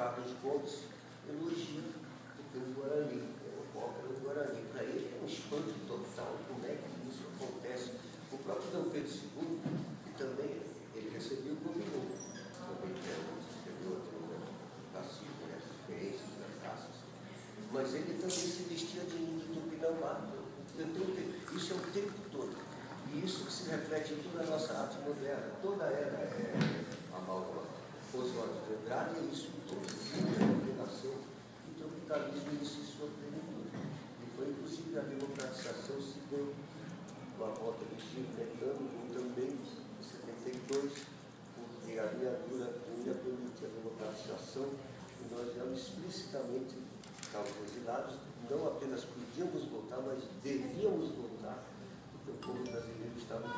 Carlos Gomes elogia o Guarani, o ópera do Guarani. Para ele é um espanto total como é que isso acontece. O próprio Dom Pedro II, que também ele recebeu o novo, também recebeu a passivo, né, as referências, as raças, mas ele também se vestia de tupinambá. Isso é o tempo todo. E isso que se reflete em toda a nossa arte moderna. Toda ela é. Oswald de Andrade é isso tudo. A combinação do tropicalismo em si sua plenitude. E foi inclusive a democratização se deu com a volta de Chico Betano, e também em 72, porque a alinhadura ia permitir a democratização e nós já explicitamente exilados, não apenas podíamos voltar, mas devíamos voltar o povo brasileiro estava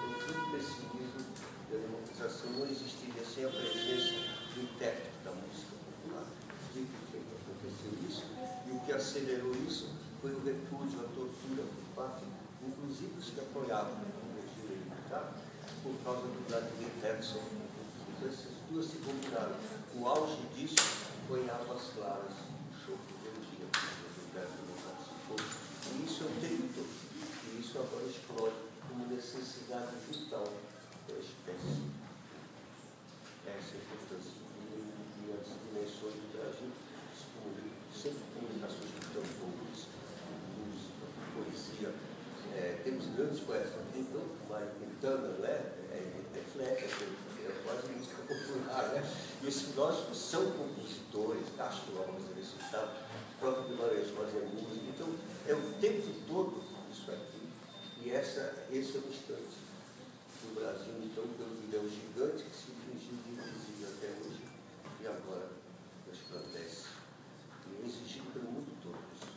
acelerou isso foi o repúdio à tortura por parte, inclusive, dos que apoiavam o regime militar, por causa do Vladimir Herzog. Então, essas duas se combinaram. O auge disso foi em Águas Claras, o show que o Gilberto não participou. E isso é o tempo todo isso agora explode como necessidade vital da espécie. Essa é a importância e as dimensões do Brasil, sempre comunicações de tambores, música, poesia. Temos grandes poetas, tanto mais Quintana, né? É, é flecha, é quase música popular, né? E esses filósofos são compositores, Castro Alves, citaram, o próprio Guimarães fazia música, então é o tempo todo isso aqui e essa, esse é o instante. O Brasil, então, pelo vilão gigante que